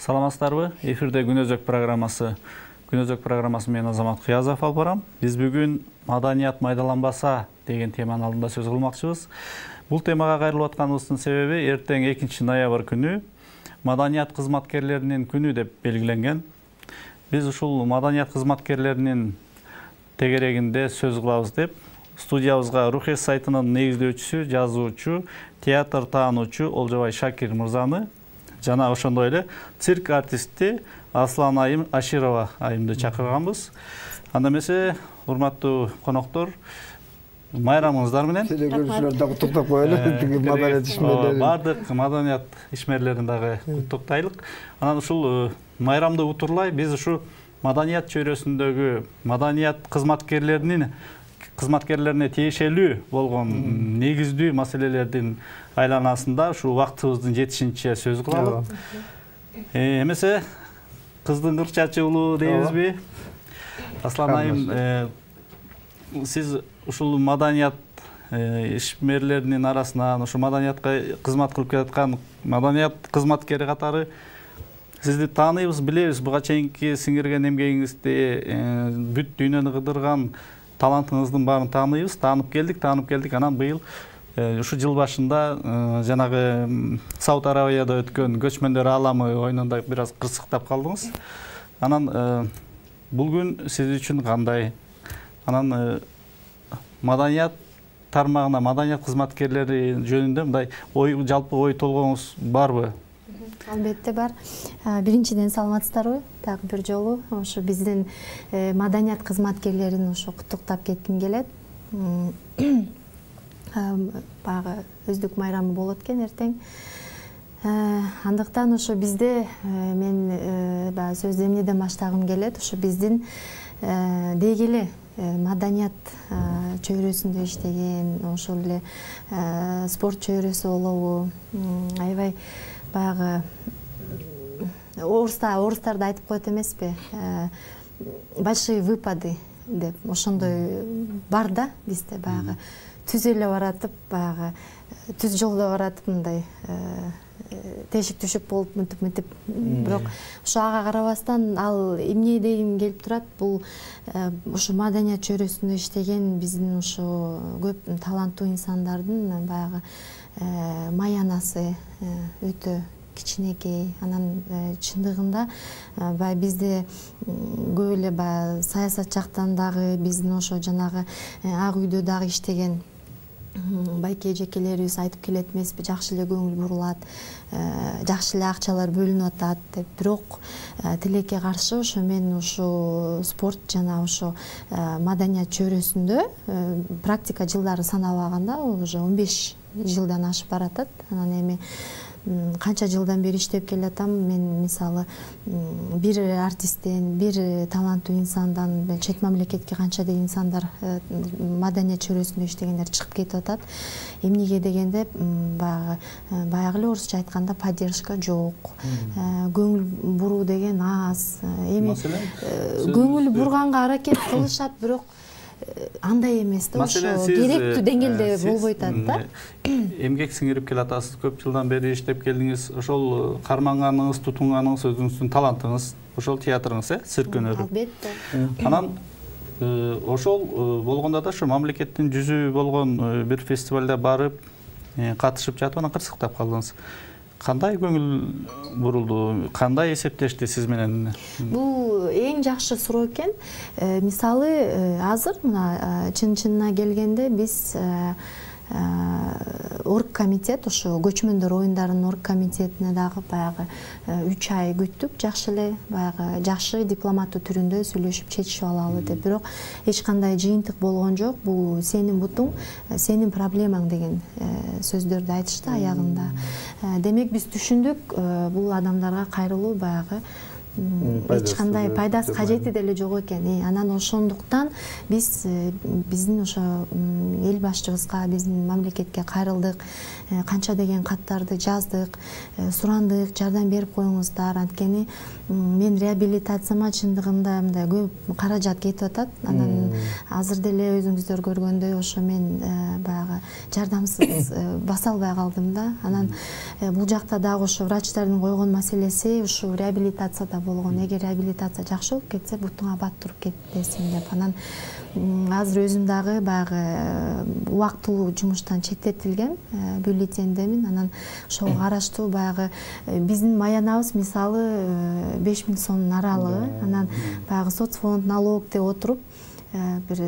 саламатсыздарбы? Эфирде күн өзөк программасы. Күн өзөк программасы менен азамат кыязов алып барам биз бүгүн маданият майдаланбаса деген теманын алдында сөз кылмакчыбыз. Бул темага кайрылып атканыбыздын себеби эртең экинчи ноябрь күнү маданият кызматкерлеринин күнү деп белгиленген. Биз ушул маданият кызматкерлеринин тегерегинде сөз кылабыз деп студиябызга рухес сайтынын негиздөөчүсү жазуучу театр таануучу олжобай шакир мырзаны жана ошондой эле цирк артисти аслан айым аширова айымды чакырганбыз анда эмесе урматтуу коноктор майрамыңыздар менен. Телекөрүүчүлөрдү дагы куттуктап коелу тиги маданият ишмерлерин баардык маданият ишмерлерин дагы куттуктайлык анан ушул майрамды утурлай. Биз ушу маданият чөйрөсүндөгү маданият кызматкерлеринин кызматкерлерине тиешелүү болгон негиздүү маселелердин айланасында ушул убактыбыздын жетишинче сөз кылалы эмесе кыздын кыр чачы улуу дейбизби аслан айым сиз ушул маданият ишмерлеринин арасынан ушу маданиятка кызмат кылып келаткан маданият кызматкери катары сизди тааныйбыз билебиз буга чейинки сиңирген эмгегиңизди бүт дүйнөнү кыдырган талантыңыздын баарын тааныйбыз таанып келдик таанып келдик анан быйыл ушу жыл башында жанагы сауд аравияда өткөн көчмөндөр ааламы оюнунда бир аз кырсыктап калдыңыз. Анан бул күн сиз үчүн кандай? Анан маданият тармагына маданият кызматкерлери жөнүндө мындай ой жалпы ой толгооңуз барбы? Албетте бар. Биринчиден саламатсыздарбы дагы бир жолу. Ошо биздин маданият кызматкерлерин ошо куттуктап кетким келет. Баягы өздүк майрамы болот экен эртең. Андыктан ошо бизде мен баягы сөздү эмнеден баштагым келет. Ошо биздин деги эле маданият чөйрөсүндө иштеген ошол эле спорт чөйрөсү болобу. Аябай баягы орустар орустар да айтып коет эмеспи большие выпады деп. Ошондой бар да бизде баягы түз эле баратып баягы түз жолдо баратып мындай тешик түшүк болуп мынтип мынтип бирок ошо ага карабастан ал эмне дегим келип турат? Бул ушу маданият чөйрөсүндө иштеген биздин ушу көп таланттуу инсандардын баягы маянасы өтө кичинекей анан чындыгында баягы бизде көп эле баягы саясат жактан дагы биздин ошо жанагы ак үйдө дагы иштеген байке эжекелерибиз айтып келет эмеспи жакшы эле көңүл бурулат жакшы эле акчалар бөлүнүп атат деп. Бирок тилекке каршы ошо мен ушу спорт жана ошо маданият чөйрөсүндө практика жылдары санабаганда уже он беш жылдан ашып баратат. Анан эми канча жылдан бери иштеп келатам. Мен мисалы бир артисттен бир таланттуу инсандан чет мамлекетке канча деген инсандар маданият чөйрөсүндө иштегендер чыгып кетип атат. Эмнеге дегенде баягы баягы эле орусча айтканда поддержка жок. Көңүл буруу деген аз. Эми көңүл бурганга аракет кылышат бирок андай эмес да ошо керектүү деңгээлде болбой атат да. эмгек сиңирип келатасыз көп жылдан бери иштеп келдиңиз ошол карманганыңыз тутунганыңыз өзүңүздүн талантыңыз ошол театрыңыз э цирк өнөрү албетте анан ошол болгондо да ошо мамлекеттин жүзү болгон бир фестивалда барып катышып жатып анан кырсыктап калдыңыз. Кандай көңүл бурулду кандай эсептешти сиз менен? Бул эң жакшы суроо экен мисалы азыр мына чын чынына келгенде биз орг комитет ошо көчмөндөр оюндарынын орг комитетине дагы баягы үч ай күттүк. Жакшы эле баягы жакшы дипломаттуу түрүндө сүйлөшүп чечишип алалы деп. Бирок эч кандай жыйынтык болгон жок. Бул сенин бутуң сенин проблемаң деген сөздөрдү айтышты аягында. Демек биз түшүндүк бул адамдарга кайрылуу баягы эч кандай да- пайдасы да кажети деле жок экен Э, анан ошондуктан биз э, биздин ошо эл башчыбызга биздин мамлекетке кайрылдык Э, канча деген каттарды жаздык сурандык жардам берип коюңуздар. Анткени мен реабилитацияма чындыгында мындай көп каражат кетип атат. Анан азыр деле өзүңүздөр көргөндөй ошо мен баягы жардамсыз баса албай калдым да. Анан бул жакта дагы ошо врачтардын койгон маселеси ушул реабилитацияда болгон. Эгер реабилитация жакшы болуп кетсе бутуңа бат туруп кетесиң деп. Анан азыр өзүм дагы баягы э, убактылуу жумуштан четтетилгем э, бюллетендемин. Анан ошого караштуу баягы э, биздин маянабыз мисалы беш миң сомдун аралыгы. Анан баягы соцфонд налог деп отуруп бир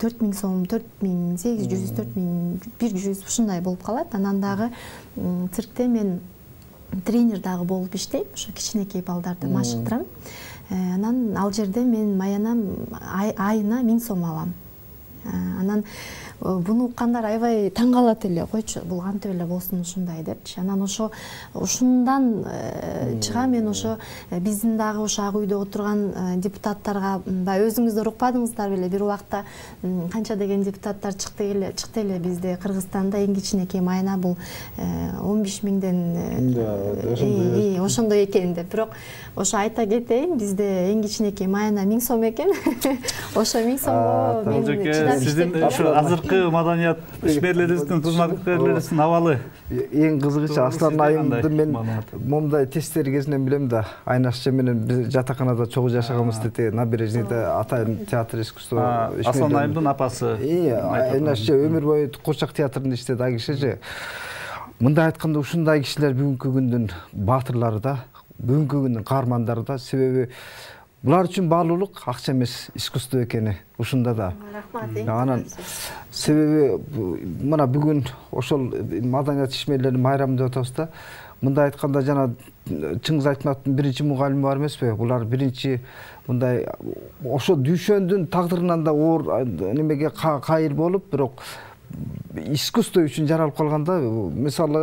төрт миң сом төрт миң сегиз жүз төрт миң бир жүз ушундай болуп калат. Анан дагы циркте мен тренер дагы болуп иштейм. Ошо кичинекей балдарды машыктырам. Э, анан ал жерде мен маянам ай- айына миң сом алам. Э, анан буну уккандар аябай таң калат эле койчу. Бул кантип эле болсун ушундай депчи. Анан ошо ушундан э, чыга мен ошо э, биздин дагы ошо ак үйдө отурган э, депутаттарга баягы өзүңүздөр укпадыңыздар беле бир убакта канча деген депутаттар чыкты эле чыкты эле бизде кыргызстанда эң кичинекей майна. Бул он беш миңден ошондой экен деп. Бирок ошо айта кетейин бизде эң кичинекей майна миң сом экен. Ошо миң сомго А, мен бул жеке чыдап сиздин иштеп ушу азыркы маданият ишмерлерибиздин кызматкерлерибиздин абалы эң кызыгычы аслан айымды мен момундай тесттер кезинен билем да айнаш менен биз жатаканада чогуу жашаганбыз деди набережныйда атайын театр искусство аслан айымдын апасы айнаш же өмүр бою куурчак театрында иштеди ал киши же мындай айтканда ушундай кишилер бүгүнкү күндүн баатырлары да бүгүнкү күндүн каармандары да себеби булар үчүн баалуулук акча эмес искусство экени ушунда да рахмат анан себеби мына бүгүн ошол маданият ишмерлеринин майрамы деп атабыз да мындай айтканда жана чыңгыз айтматовдун биринчи мугалими бар эмеспи булар биринчи мындай ошо дүйшөндүн тагдырынан да оор немеге ка- кайыр болуп бирок искусство үчүн жаралып калганда мисалы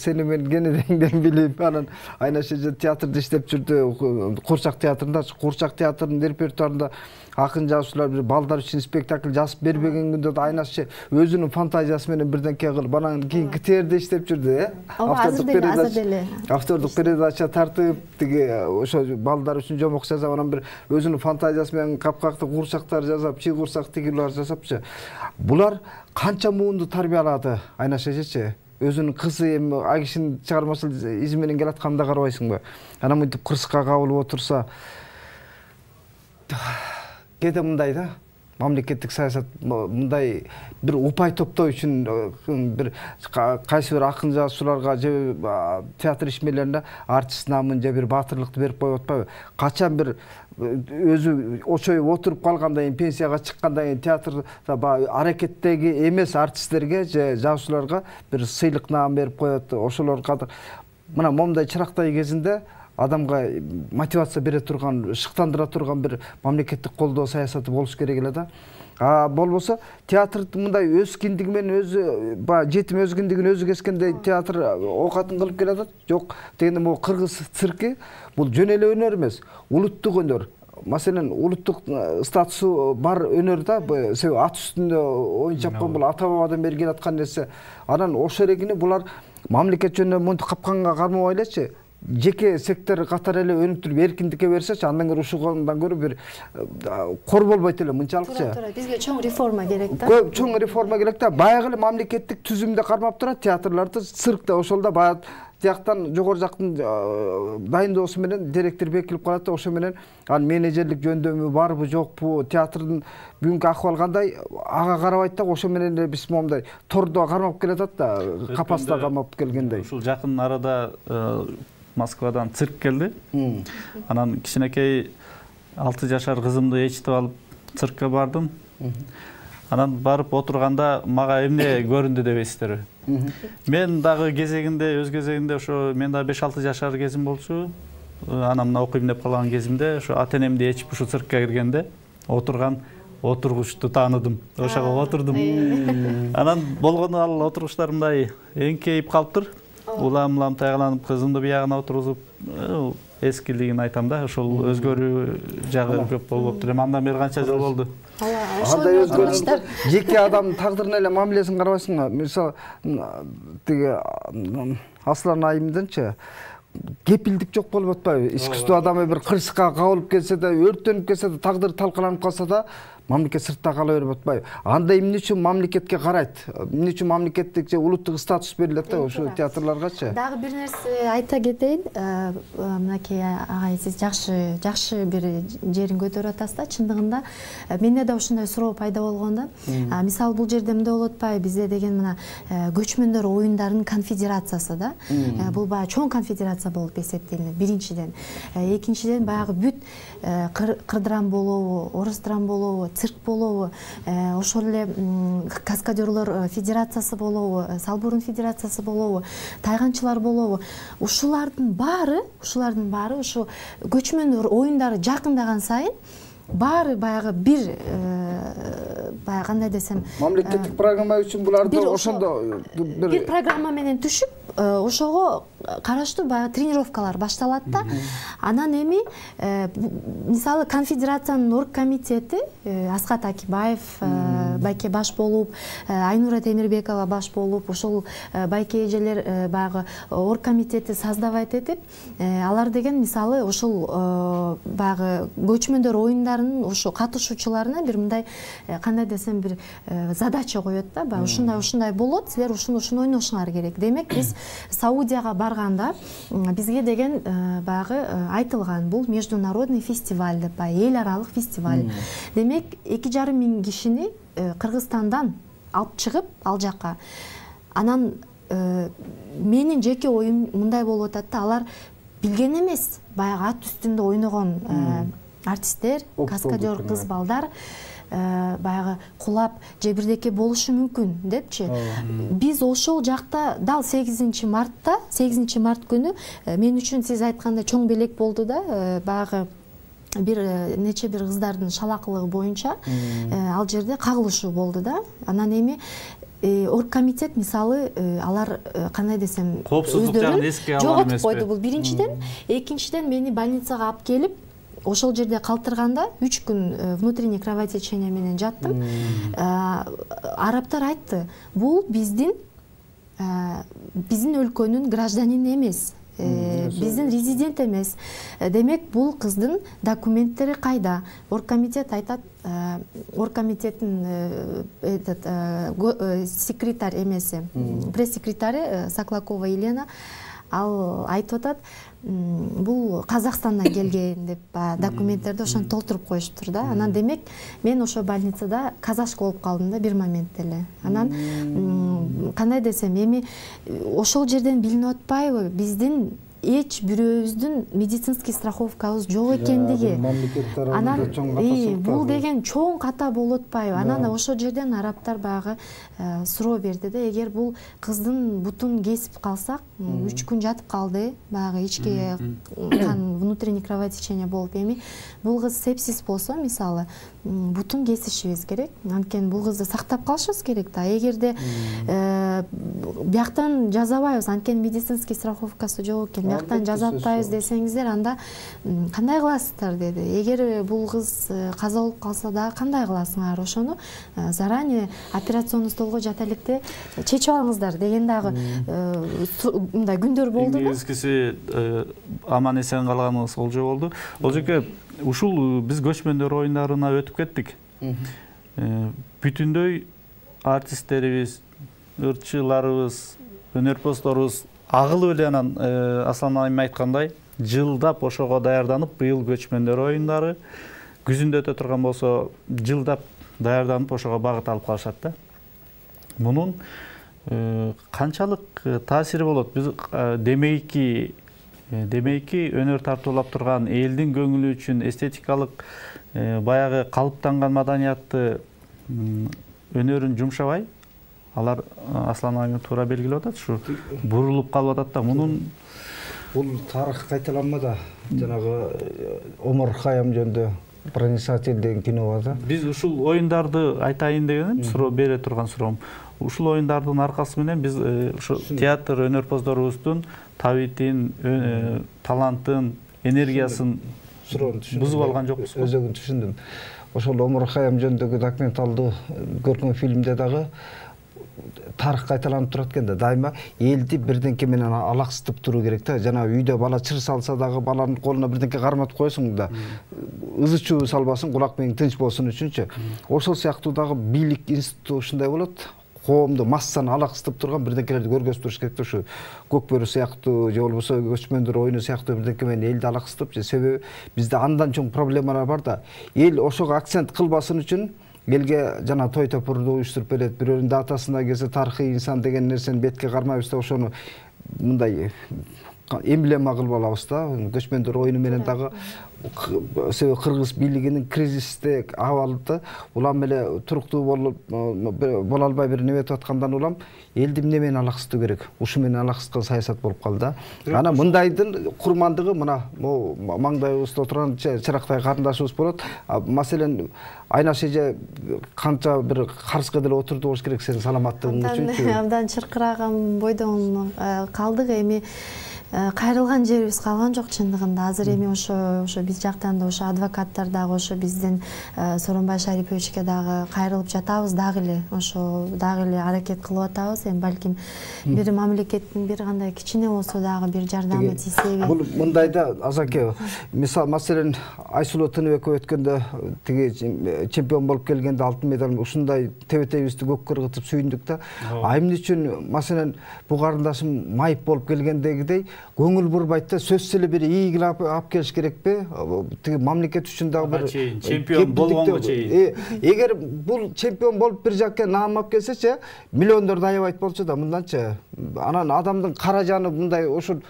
сени мен кененеңден билип анан айнаш эже театрда иштеп жүрдү куурчак театрында куурчак театрынын репертуарында. Акын жазуучулар бир балдар үчүн спектакль жазып бербеген күндө да айнаш өзүнүн фантазиясы менен бирденке кылып анан кийин ктрде иштеп жүрдү э ооба азыр деле автордук передача тартып тиги ошо балдар үчүн жомок жасап анан бир өзүнүн фантазиясы менен капкакты куурчактар жасап чий куурчак тигилер жасапчы булар канча муунду тарбиялады айнаш эжечи өзүнүн кызы эми ал кишинин чыгармачыл изи менен келатканын да карабайсыңбы анан мынтип кырсыкка кабылып отурса кээде мындай да? Мамлекеттик саясат мындай топтоо үчүн э, бир ка- кайсы бир акын жазуучуларга же театр ишмерлерине артист намын же бир баатырлыкты берип коюп атпайбы качан бир э, өзү очоюп отуруп калгандан кийин пенсияга чыккандан кийин театрда баягы аракеттеги эмес артисттерге же жазуучуларга бир сыйлык наам берип коет ошолорго мына момундай чырактай кезинде адамга мотивация бере турган шыктандыра турган бир мамлекеттик колдоо саясаты болуш керек эле да а болбосо театр мындай өскүндүгү менен өзү баягы жетим өзгүндүгүн өзү кескендей театр оокатын кылып келатат жок дегенде могу кыргыз цирки бул жөн эле өнөр эмес улуттук өнөр маселен улуттук статусу бар өнөр да себеби ат үстүндө оюн чапкан бул ата бабадан бери келаткан нерсе анан ошол элегине булар мамлекет жөнүндө монтип капканга кармабай элечи жеке сектор катары эле өнүктүрүп эркиндикке берсечи андан көрө ушугандан көрө бир э, кор болбойт эле мынчалыкчы туура туура бизге чоң реформа керек да. Көп чоң реформа керек да. Баягы эле мамлекеттик түзүмдө кармап турат театрларды цирк да ошол да баягы тияктан жогору жактын э, дайындоосу менен директор бекилип калат да ошо менен анын менеджерлик жөндөмү барбы жокпу театрдын бүгүнкү акыбалы кандай ага карабайт да ошо менен эле биз момундай тордо кармап келатат да капаста кармап келгендей. ушул жакын арада э, москвадан цирк келди М. анан кичинекей алты жашар кызымды ээрчитип алып циркке бардым анан барып отурганда мага эмне көрүндү дебейсиздерби мен дагы кезегинде өз кезегинде ошо мен дагы беш алты жашар кезим болчу анан мына окуйм деп калган кезимде ошо ата энемди ээрчип ушул циркке киргенде отурган отургучту тааныдым ошого отурдум анан болгону ал отургучтар мындай эңкейип калыптыр улам улам тайгаланып кызымды биягына отургузуп э, эскилигин айтам да ошол өзгөрүү жагы көп болуптур эми андан бери канча жыл болду андай өзгөрүштөр жеке адамдын тагдырына эле мамилесин карабайсыңбы мисалы тиги аслан айымдынчы кепилдик жок болуп атпайбы искусство адамы бир кырсыкка кабылып кетсе да өрттөнүп кетсе да тагдыры талкаланып калса да мамлекет сыртта кала берип атпайбы анда эмне үчүн мамлекетке карайт эмне үчүн мамлекеттик же улуттук статус берилет да ушул театрларгачы дагы бир нерсе айта кетейин э, э, мынакей агай сиз жакшы жакшы бир жерин көтөрүп атасыз да чындыгында э, менде да ушундай суроо пайда болгон да мисалы бул жерде мындай болуп атпайбы бизде деген мына көчмөндөр оюндарынын конфедерациясы да. Бул баягы чоң конфедерация болуп эсептелинет биринчиден. Экинчиден баягы бүт кырдыран болобу орус драм болобу цирк болобу э, ошол эле каскадерлор э, федерациясы болобу э, салбурун федерациясы болобу тайганчылар болобу ушулардын баары ушулардын баары ушу көчмөн оюндары жакындаган сайын баары баягы бир баягы кандай десем мамлекеттик программа үчүн буларды ошондо бир программа менен түшүп ошого караштуу баягы тренировкалар башталат да. Анан эми э, мисалы конфедерациянын орг комитети э, аскат акибаев э, байке баш болуп айнура темирбекова баш болуп ошол байке эжелер баягы орг комитетти создавать этип алар деген мисалы ошол баягы көчмөндөр оюндарынын ошо катышуучуларына бир мындай кандай десем бир задача коет да баягы ушундай ушундай болот силер ушуну ушуну ойношуңар керек. Демек биз саудияга барганда бизге деген э, баягы э, айтылган бул международный фестиваль деп баягы эл аралык фестиваль. Демек эки жарым миң кишини кыргызстандан алып чыгып ал жака анан менин жеке оюм мындай болуп атат да алар билген эмес баягы ат үстүндө ойногон артисттер каскадер кыз балдар баягы кулап же бирдеке болушу мүмкүн депчи биз ошол жакта дал сегизинчи мартта сегизинчи март күнү мен үчүн сиз айткандай чоң белек болду да баягы бир нече бир кыздардын шалакылыгы боюнча ал жерде кагылышуу болду да. Анан эми оргкомитет мисалы алар кандай десем коопсуздук жагын эске алган жоготуп койду. Бул биринчиден экинчиден мени больницага алып келип ошол жерде калтырганда үч күн э, внутренний кровотечение менен жаттым. Э, арабтар айтты бул биздин э, биздин өлкөнүн гражданини эмес. Биздин резидент эмес демек бул кыздын документтери кайда оргкомитет айтат оргкомитеттин этот секретарь эмеси пресс секретары соклакова елена ал айтып атат бул казакстандан келген деп баягы документтерди ошентип толтуруп коюшуптур да. Анан демек мен ошол больницада казашка болуп калдым да бир моментте эле. Анан кандай десем эми ошол жерден билинип атпайбы? Биздин эч бирөөбүздүн медицинский страховкабыз жок экендиги анан бул деген чоң ката болуп атпайбы анан ошол жерден арабтар баягы э, суроо берди да. Эгер бул кыздын бутун кесип калсак үч күн жатып калды. Баягы ички кан внутренний кровотечение болуп эми. Бул кыз сепсис болсо мисалы бутун кесишибиз керек. Анткени бул кызды сактап калышыбыз керек да эгерде э, бияктан жазабайбыз анткени медицинский страховкасы жок экен бияктан жазатпайбыз десеңиздер анда кандай кыласыздар деди эгер бул кыз э, каза болуп калса дагы кандай кыласыңар ошону э, заранее операционный столго жата электе чечип алыңыздар деген дагы мындай күндөр болду да негизгиси аман эсен калганыбыз олжо болду олжеке ушул биз көчмөндөр оюндарына өтүп кеттик. Бүтүндөй артисттерибиз ырчыларыбыз өнөрпоздорубуз агылып эле анан аслан айым айткандай жылдап ошого даярданып быйыл көчмөндөр оюндары күзүндө өтө турган болсо жылдап даярданып ошого багыт алып калышат да. Мунун канчалык таасири болот. Биз демейки демейки өнөр тартуулап турган элдин көңүлү үчүн эстетикалык баягы калыптанган маданиятты өнөрүн жумшабай алар аслан айым туура белгилеп атат ушу бурулуп калып атат да. Мунун бул тарых кайталанмада жанагы омар хаям жөнүндө проницатель деген кино бар да. Биз ушул оюндарды айтайын дегеним суроо бере турган суроом ушул оюндардын аркасы менен биз ушу театр өнөрпоздорубуздун табитин талантын энергиясын бузуп алган жокпузбу өзөгүн түшүндүм. Ошол омур хаям жөнүндөгү документалдуу көркөм фильмде дагы тарых кайталанып турат экен да. Дайыма элди бирдеңке менен алаксытып туруу керек да. Жанагы үйдө бала чыр салса дагы баланын колуна бирдеңке карматып коесуң да ызы чуу салбасын кулак мээң тынч болсун үчүнчү. Ошол сыяктуу дагы бийлик институту ушундай болот. Коомду массаны алаксытып турган бирдекелерди көргөзүп керек да ушу көк бөрү сыяктуу же болбосо көчмөндөр оюну сыяктуу бирдеке менен элди алаксытып же себеби бизде андан чоң проблемалар бар да. Эл ошого акцент кылбасын үчүн элге жана той топурду уюштуруп берет бирөөнүн датасына келсе тарыхый инсан деген нерсени бетке кармайбыз да ошону мындай эмблема кылып алабыз да. Көчмөндөр оюну менен дагы себеби кыргыз бийлигинин кризистик абалында улам эле туруктуу боло албай бир неметип аткандан улам элди эмне менен алаксытуу керек. Ушу менен алаксыткан саясат болуп калды да. Анан мындайдын курмандыгы мына могу маңдайыбызда отурган чырактай карындашыбыз болот маселен айнаш эже канча бир карызга деле отурду болуш керек сенин саламаттыгың үчүнчү абдан чыркыраган бойдон калдык эми кайрылган жерибиз калган жок чындыгында. Азыр эми ошо ошо биз жактан да ошо адвокаттар дагы ошо биздин э, сооронбай шариповичке дагы кайрылып жатабыз дагы эле ошо дагы эле аракет кылып атабыз. Эми балким бир мамлекеттин бир кандай кичине болсо дагы бир жардамы тийсеби бул мындай да азаке мисалы маселен айсулуу тыныбекова өткөндө тиги чемпион болуп келгенде алтын медаль ушундай тебетегибизди көккө ыргытып сүйүндүк да. А эмне үчүн маселен бул карындашым майып болуп келгендегидей көңүл бурбайт да эле бир ийгилик алып келиш керекпи тиги мамлекет үчүн дагы бир чейин чемпион болгонго чейин эгер бул чемпион болуп бир жакка наам алып келсечи миллиондорду аябайт болчу да мындачы анан адамдын кара жаны мындай ушул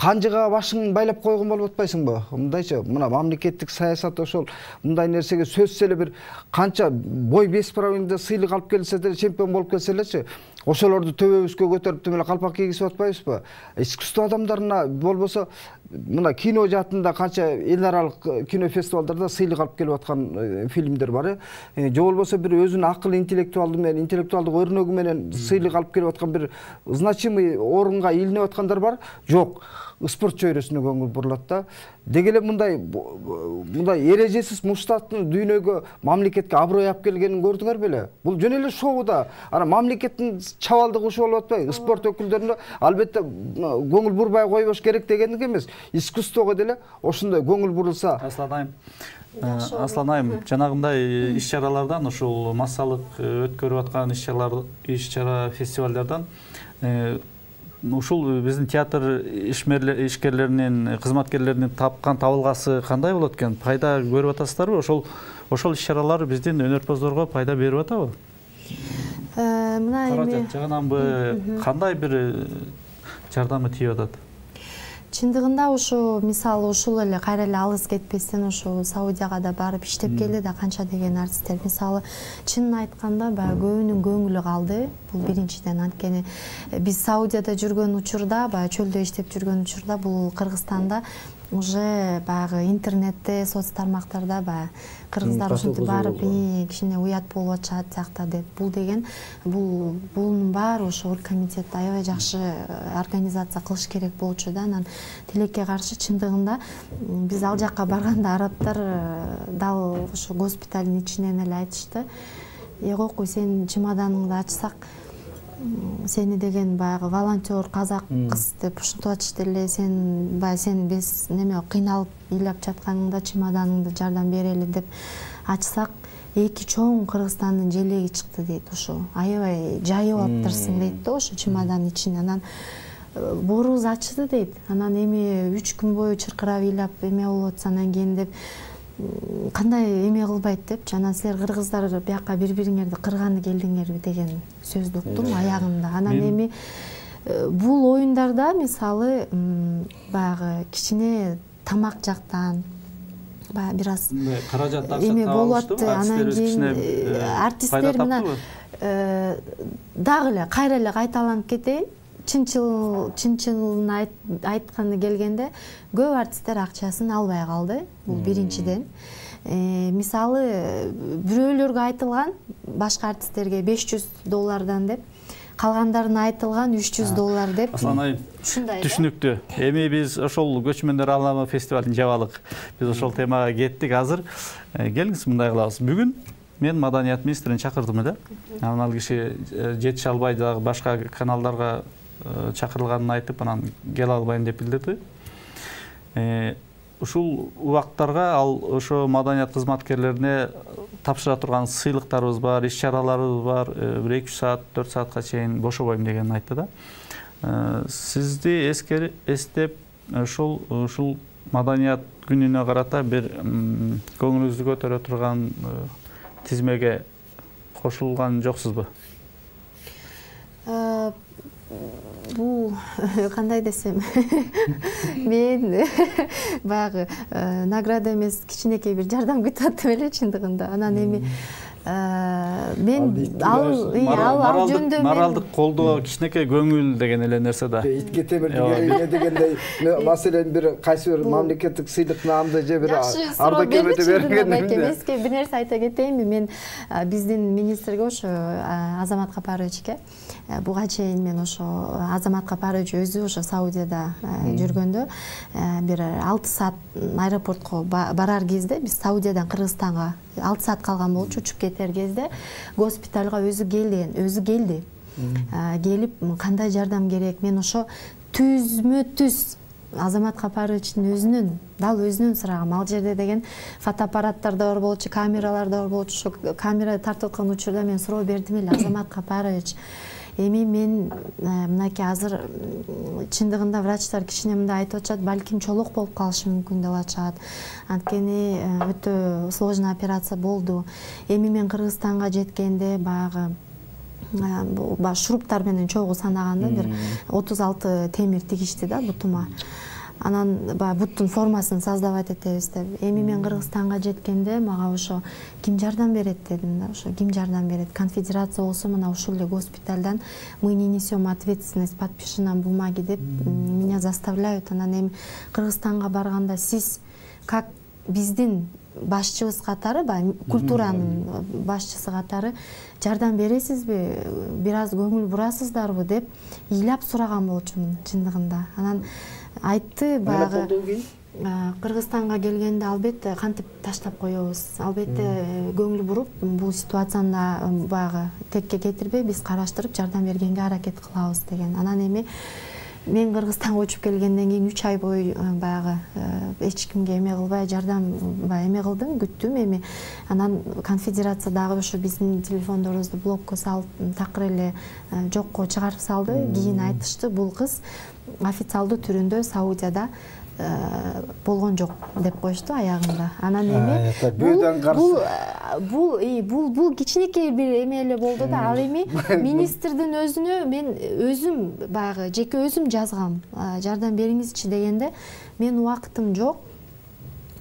канжыга башыңды байлап койгон болуп атпайсыңбы мындайчы мына мамлекеттик саясат ошол мындай нерсеге сөзсүз эле бир канча бой бесправойный сыйлык алып келсе чемпион болуп келсе элечи ошолорду төбөбүзгө көтөрүп тим эле калпак кийгизип атпайбызбы искусство адамдарына болбосо мына кино жаатында канча эл аралык э, кино фестивалдарда сыйлык алып келип аткан э, фильмдер бар э. Же болбосо бир өзүнүн акыл интеллектуалдуу менен интеллектуалдык өрнөгү менен сыйлык алып келип аткан бир значимый орунга илинип аткандар бар? Жок. Спорт чөйрөсүнө көңүл бурулат да. Деги эле мындай мындай эрежесиз муштатын дүйнөгө мамлекетке аброй алып келгенин көрдүңөр беле? Бул жөн эле шоу да. Анан мамлекеттин чабалдыгы ушул болуп атпайбы спорт өкүлдөрүнө албетте көңүл бурбай койбош керек дегендик эмес. Искусствого деле ошондой көңүл бурулса. Аслан айым аслан айым жанагындай иш чаралардан ушул массалык өткөрүп аткан иш чаралар иш чара фестивалдардан ушул биздин театр ишкерлеринин кызматкерлеринин тапкан табылгасы кандай болот экен пайда көрүп атасыздарбы ошол ошол иш чаралар биздин өнөрпоздорго пайда берип атабы э, мына эми каражат жагынан кандай бир жардамы тийип атат чындыгында ушу мисалы ушул эле кайра эле алыс кетпестен ушу саудияга да барып иштеп келди да канча деген артисттер мисалы чынын айтканда баягы көбүнүн көңүлү калды. Бул биринчиден анткени биз саудияда жүргөн учурда баягы чөлдө иштеп жүргөн учурда бул кыргызстанда уже баягы интернетте соц тармактарда баягы кыргыздар ушинтип барып кичине уят болуп атышат сиякта деп бул деген. Бул бунун баары ошо оргкомитет аябай жакшы э, организация кылыш керек болчу да. Анан тилекке каршы чындыгында биз ал жака барганда арабтар э, дал ошо госпиталдын ичинен эле айтышты. Эй койкуй сенин чемоданыңды ачсак. Сени деген баягы волонтер казак кыз деп ушинтип атышты эле. Сен баягы сен без неме кыйналып ыйлап жатканыңда чемоданыңды жардам берели деп ачсак эки чоң кыргызстандын желеги чыкты дейт ушу аябай жайып алыптырсың дейт да ошо чемодандын ичине. Анан э, боорубуз ачыды дейт. Анан эми үч күн бою чыркырап ыйлап эме болуп атса анан кийин деп кандай эме кылбайт депчи анан силер кыргыздар бияка бири бириңерди кырганы келдиңерби деген сөздү уктум аягында анан эми бул оюндарда мисалы баягы кичине тамак жактан баягы бир аз каражат эме болуп атты анан кийин артисттер мына дагы эле кайра эле кайталанып кетейин чынчыл чынчылын айтканы келгенде көп артисттер акчасын албай калды бул биринчиден. Э, мисалы бирөөлөргө айтылган башка артисттерге беш жүз доллардан деп калгандарына айтылган үч жүз доллар деп аслан айым ушундай да. түшүнүктүү. Эми биз ошол көчмөндөр аламы фестивалын жабалык биз ошол темага кеттик азыр. Э, келиңиз мындай кылабыз. Бүгүн мен маданият министрин чакырдым эле анан ал киши э, жетише албай дагы башка каналдарга чакырылганын айтып анан келе албайм деп билдирди. Ушул убакыттарга ал ошо маданият кызматкерлерине тапшыра турган сыйлыктарыбыз бар иш чараларыбыз бар. Бир эки үч саат төрт саатка чейин бошобойм дегенин айтты да. Сизди эстеп ушул ушул маданият күнүнө карата бир көңүлүңүздү көтөрө турган э, тизмеге кошулган жоксузбу? Э, бул кандай десем мен баягы награда эмес кичинекей бир жардам күтүп аттым эле чындыгында анан эми мен ал ал жөнүндө моралдык колдоо кичинекей көңүл деген эле нерсе да итке темирдин эмне дегендей маселен бир кайсы бир мамлекеттик сыйлык наамды же бир ардакемете берген эмеске бир нерсе айта кетейинби мен биздин министрге ошо азамат капаровичке буга чейин мен ошо азамат капарович өзү ошо саудияда жүргөндө бир алты саат аэропортко барар кезде биз саудиядан кыргызстанга алты саат калган болчу учуп кетер кезде госпитальга өзү келген өзү келди келип кандай жардам керек? Мен ошо түзмө түз азамат капаровичтин өзүнүн дал өзүнүн сурагым ал жерде деген фотоаппараттар да бар болчу камералар да бар болчу ошо камера тартып аткан учурда мен суроо бердим эле азамат капарович эми мен э, мынакей азыр чындыгында врачтар кичине мындай айтып атышат балким чолок болуп калышы мүмкүн деп атышат анткени э, өтө сложный операция болду эми мен кыргызстанга жеткенде баягы э, баягы шуруптар менен чогуу санаганда бир отуз алты темир тигишти да бутума анан баягы буттун формасын создавать этебиз деп. Эми мен кыргызстанга жеткенде мага ошо ким жардам берет дедим да. Ошо ким жардам берет? Конфедерация болсо мына ушул эле госпитальдан мы не несем ответственность подпиши нам бумаги деп меня заставляют. Анан эми кыргызстанга барганда сиз как биздин башчыбыз катары баягы культуранын башчысы катары жардам бересизби? Бир аз көңүл бурасыздарбы деп ыйлап сураган болчумун чындыгында. Анан айтты баягы кыргызстанга келгенде албетте кантип таштап коебуз? Албетте көңүл буруп бул ситуацияны баягы текке кетирбей биз караштырып жардам бергенге аракет кылабыз деген. Анан эми мен кыргызстанга учуп келгенден кийин үч ай бою баягы эч кимге эме кылбай жардам баягы эме кылдым күттүм эми. Анан конфедерация дагы ошо биздин телефондорубузду блокко салып такыр эле жокко чыгарып салды. Кийин айтышты бул кыз официалдуу түрүндө саудияда э, болгон жок деп коюшту аягында. Анан эми бул бул бул бул кичинекей бир эме эле болду да. Ал эми министрдин өзүнө мен өзүм баягы жеке өзүм жазгам. Жардам бериңизчи дегенде мен убакытым жок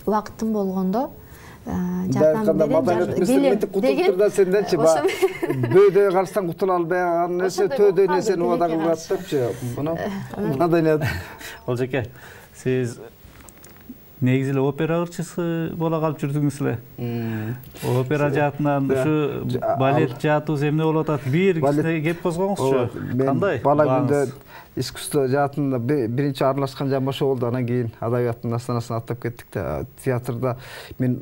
убакытым болгондо кутулуп да сенденчи баягы бөөдөй карасаң кутула албаган нерсе төөдөй нерсени убада кылып депчи мына маданият олжеке сиз негизи эле опера ырчысы боло калып жүрдүңүз эле опера жаатынан ушу балет жаатыбыз эмне болуп атат бир кеп козгоңузчу кандай бала күндө искусство жаатында биринчи аралашкан жагым ошол болду. Анан кийин адабияттын астанасына аттап кеттик да. Театрда мен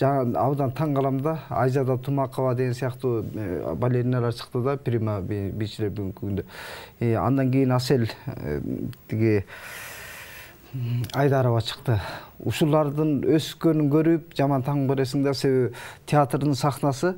жаңы абдан таң калам да айзада тумакова деген сыяктуу балериналар чыкты да прима бийчилер бүгүнкү күндө. Андан кийин асель тиги айдарова чыкты ушулардын өскөнүн көрүп жаман таң бересиң да себеби театрдын сахнасы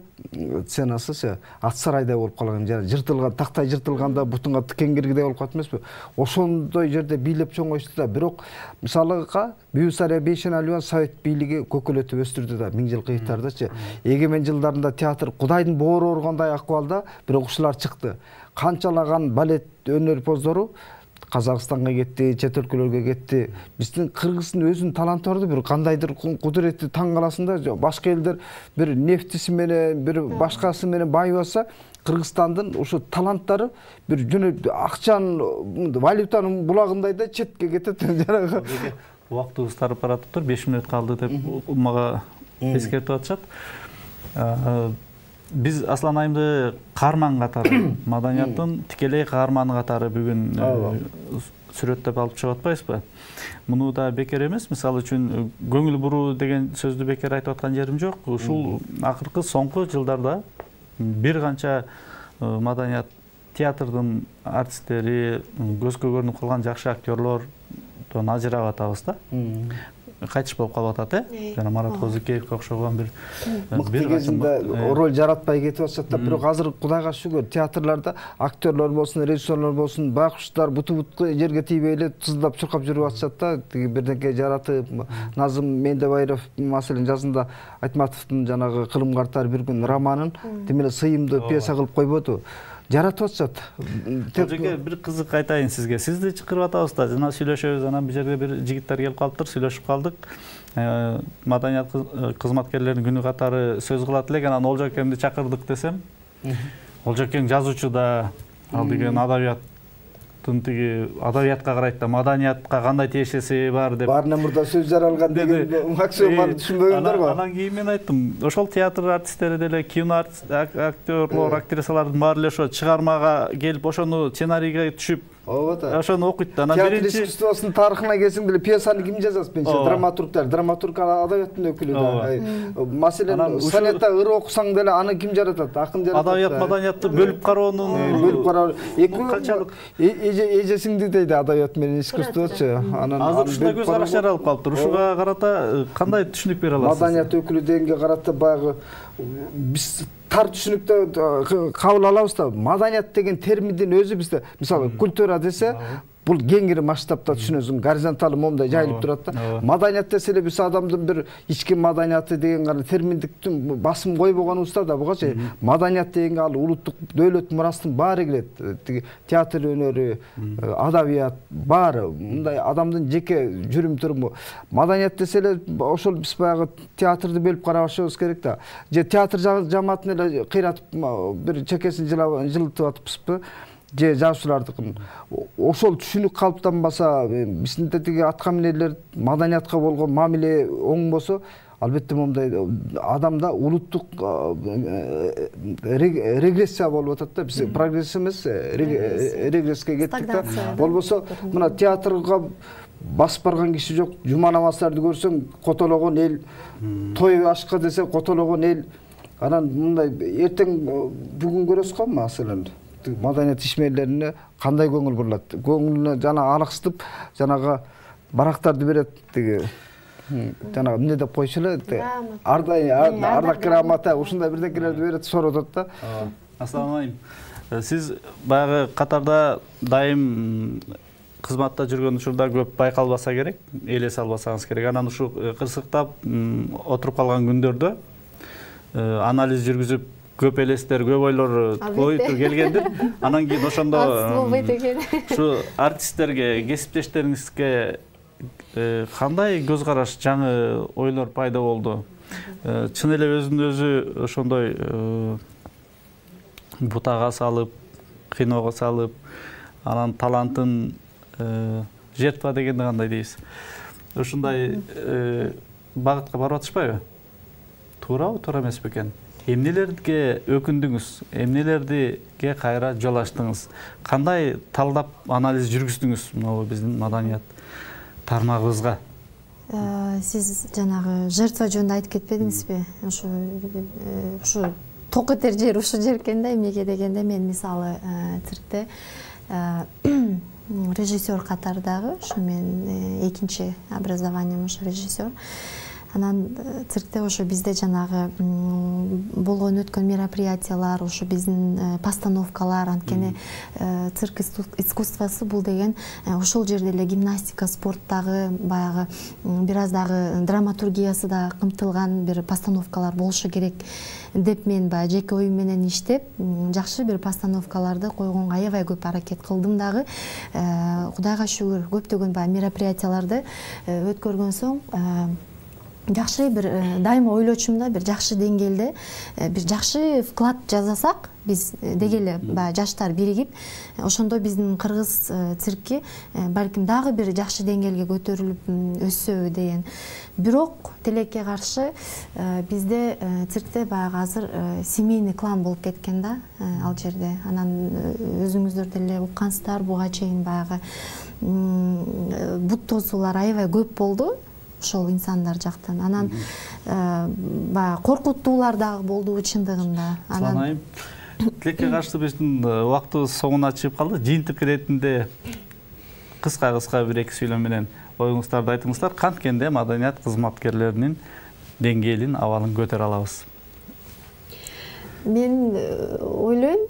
сценасы ат сарайдай болуп калган жана жыртылган тактай жыртылганда бутунга тикен киргидей болуп калат эмеспи? Ошондой жерде бийлеп чоңойту да. Бирок мисалыга бүйүсария бейшеналиеваны совет бийлиги көкөлөтүп өстүрдү да миң жылкы ыйыктардачы эгемен жылдарында театр кудайдын боору ооругандай акыбалда бирок ушулар чыкты. Канчалаган балет өнөрпоздору казакстанга кетти чет өлкөлөргө кетти биздин кыргыздын өзүнүн таланты бар да бир кандайдыр кудуретти таң каласың да башка элдер бир нефтиси менен бир башкасы менен байыбаса кыргызстандын ушу таланттары бир жөн акчанын валютанын булагындай да четке кетет жанагы убактыбыз тарап баратыптыр беш мүнөт калды деп мага эскертип атышат биз аслан айымды каарман катары маданияттын тикелей каарманы катары бүгүн э, сүрөттөп алып чыгып атпайбызбы муну да бекер эмес мисалы үчүн э, көңүл буруу деген сөздү бекер айтып аткан жерим жок ушул акыркы соңку жылдарда бир канча маданият театрдын артисттери көзгө көрүнүп калган жакшы актерлордон ажырап атабыз да кайтыш болуп калып атат э жана марат козукеевке окшогон бир мыкты кезинде роль жаратпай кетип атышат да бирок азыр кудайга шүгүр театрларда актерлор болсун режиссерлор болсун байкуштар буту бут жерге тийбей эле тызылдап чуркап жүрүп атышат да тиги жаратып назым мендебаев маселен жазында айтматовдун жанагы кылым картар бир күн романын тим эле сыйымды пьеса кылып койбоду жаратып атышат ожеке бир кызык айтайын сизге сизди чакырып атабыз да жана сүйлөшөбүз анан бул жерге бир жигиттер келип калыптыр сүйлөшүп калдык маданият кызматкерлеринин күнү катары сөз кылат элек анан олжокемди чакырдык десем олжокең жазуучу да ал деген адабият тиги адабиятка карайт да маданиятка кандай тиешеси бар деп. Баарынан мурда сөз жаралган деген максимум түшүнбөгөндөр го анан кийин мен айттым ошол театр артисттери деле кино актерлор актрисалардын баары эле ошо чыгармага келип ошону сценарийге түшүп ооба да ошону окуйт да анан театр биринчи искусствосунун тарыхына келсең деле пьесаны ким жазат менимче драматургдар драматург адабияттын өкүлү да. Маселен сонетта ыр окусаң деле аны ким жаратат? Акын жаратат адабият маданиятты бөлүп кароонун бөлүп кароо экөө канчалык эже сиңди дейт адабият менен искусствочу анан азыр ушундай көз караш жаралып калыптыр ушуга карата кандай түшүнүк бере аласыз? Маданият өкүлү дегенге карата баягы биз тар түшүнүктө кабыл алабыз да маданият деген терминдин өзү бизде мисалы культура десе бул кеңири масштабта түшүнөсүң горизонталь момундай жайылып турат да маданият десе эле биз адамдын бир ички маданияты деген гана терминдиктин басым койбогонубузда да бугачы маданият дегенге ал улуттук дөөлөт мурастын баары кирет тиги театр өнөрү адабият баары мындай адамдын жеке жүрүм туруму маданият десе эле ошол биз баягы театрды бөлүп карабашыбыз керек да же театр жамаатын эле кыйратып бир чекесин жылытып атыппызбы же жазуучулардыкын ошол түшүнүк калыптанбаса биздин тиги аткаминерлер маданиятка болгон мамиле оңбосо албетте момундай адамда улуттук регрессия болуп атат да. Биз прогресс эмес регресске кеттик да. Болбосо мына театрга басып барган киши жок. Жума намаздарды көрсөң котологон эл той ашка десе котологон эл. Анан мындай эртең бүгүн көрөсүз го маселен. Маданият ишмерлерине кандай көңүл бурулат көңүлүнө жана алаксытып жанагы барактарды берет тиги жанагы эмне деп койчу эле ардай ардак грамота ушундай бирдекелерди берет соротот да. Ассалам айым сиз баягы катарда дайым кызматта жүргөн учурда көп байкалбаса керек элесе албасаңыз керек. Анан ушул кырсыктап отуруп калган күндөрдө анализ жүргүзүп көп элестер көп ойлор оюп келгендир анан кийин ошондо болбойт экен ушу артисттерге кесиптештериңизге кандай көз караш жаңы ойлор пайда болду чын эле өзүн өзү ошондой бутага салып киного салып анан талантын жертва дегенди кандай дейбиз ушундай багытка барып атышпайбы туурабы туура эмеспи экен эмнелерге өкүндүңүз эмнелерге кайра жол ачтыңыз? Кандай талдап анализ жүргүздүңүз могу биздин маданият тармагыбызга сиз жанагы жертва жөнүндө айтып кетпедиңизби ушу ушу ток этер жер ушул жер экен да эмнеге дегенде мен мисалы циркте режиссер катары дагы ушу мен экинчи образованием ушу режиссер. Анан э, циркте ошо бизде жанагы болгон өткөн мероприятиялар ошо биздин э, постановкалар анткени э, цирк искусствосу бул деген ошол жерде эле гимнастика спорттагы баягы бир аз дагы драматургиясы да камтылган бир постановкалар болушу керек деп мен баягы жеке оюм менен иштеп жакшы бир постановкаларды койгонго аябай көп аракет кылдым дагы. Кудайга шүгүр көптөгөн баягы мероприятияларды өткөргөн соң жакшы бир дайыма ойлочумун да бир жакшы деңгээлде бир жакшы вклад жасасак биз деги эле баягы жаштар биригип ошондо биздин кыргыз циркки балким дагы бир жакшы деңгээлге көтөрүлүп өссөбү деген. Бирок тилекке каршы бизде циркте баягы азыр семейный клан болуп кеткен да ал жерде. Анан өзүңүздөр деле уккансыздар буга чейин баягы бут тосуулар аябай көп болду. Ошол инсандар жактан анан баягы коркутуулар дагы болду чындыгында анан айым тилекке каршы биздин убактыбыз соңуна чыгып калды жыйынтык иретинде кыска кыска бир эки сүйлөм менен оюңуздарды айтыңыздар. Канткенде маданият кызматкерлеринин деңгээлин абалын көтөрө алабыз мен ойлойм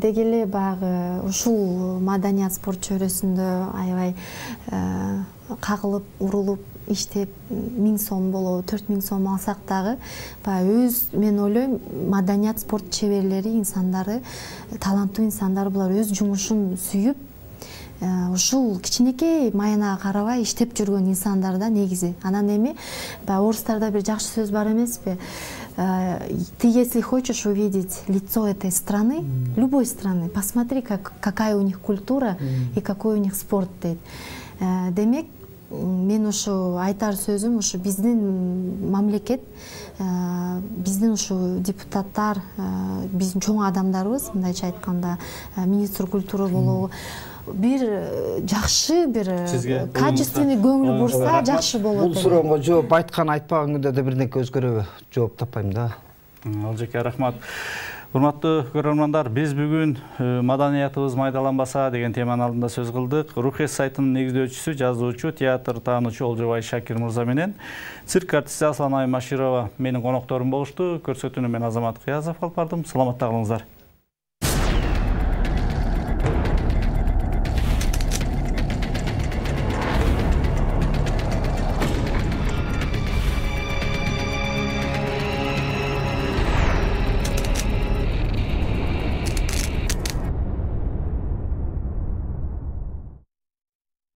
деги эле баягы ушул маданият спорт чөйрөсүндө аябай кагылып урулуп иштеп миң сом болобу төрт миң сом алсак дагы баягы өз мен ойлойм маданият спорт чеберлери инсандары таланттуу инсандар булар өз жумушун сүйүп ушул кичинекей маянага карабай иштеп жүргөн инсандар да негизи. Анан эми баягы орустарда бир жакшы сөз бар эмеспи? Ты если хочешь увидеть лицо этой страны любой страны посмотри как какая у них культура и какой у них спорт дейт демек мен ушу айтар сөзүм ушу биздин мамлекет э, биздин ушу депутаттар э, биздин чоң адамдарыбыз мындайча айтканда э, министр культура болобу бир жакшы бир качественный көңүл бурса жакшы болот бул суроого жооп айткан айтпаган күндө да бирдеке өзгөрөбү жооп таппайм да. Алжеке рахмат. Урматтуу көрөрмандар биз бүгүн маданиятыбыз майдаланбаса деген теманын алдында сөз кылдык рухес сайтынын негиздөөчүсү жазуучу театр таануучу олжобай шакир мырза менен цирк артисти асланай маширова менин конокторум болушту көрсөтүүнү мен азамат кыязов алып бардым саламатта калыңыздар